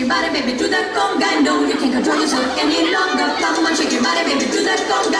body, baby, do that conga. No, you can't control yourself any longer. Come on, shake your body, baby, do that conga.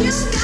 You